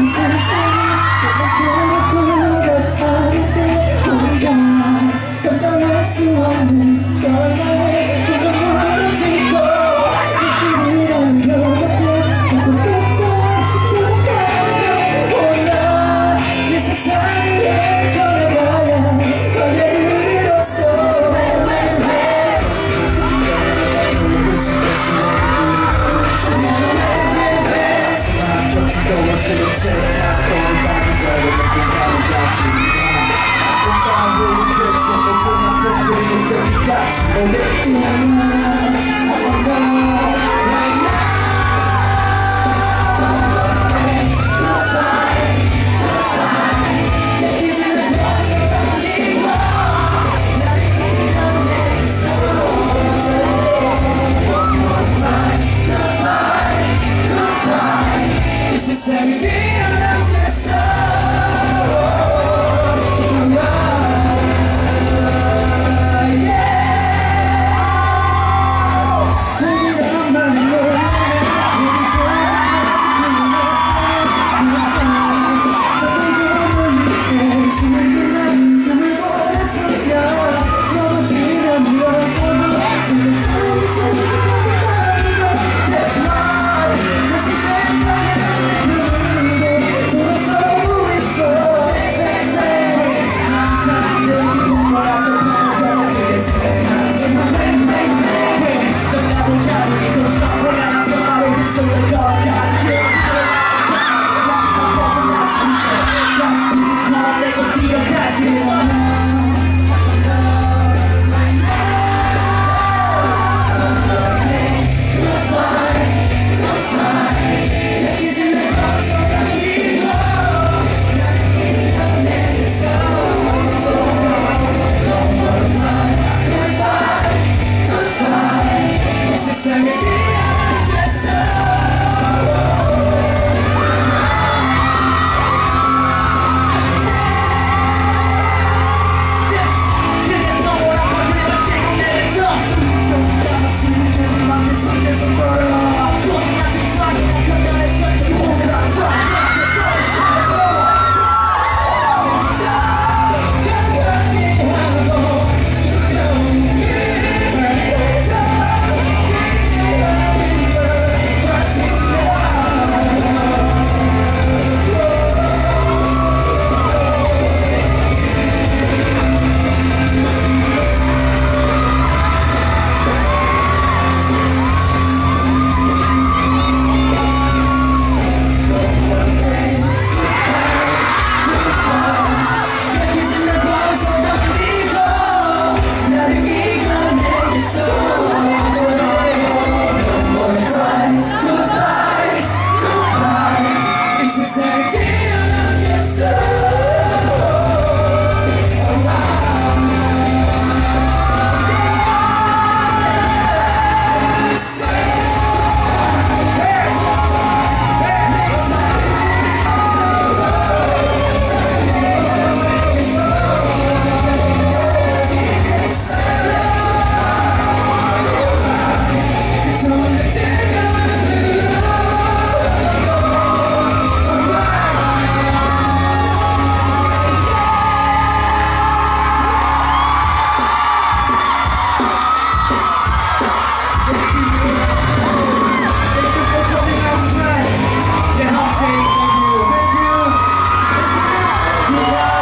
你是我们见过 Amen. 快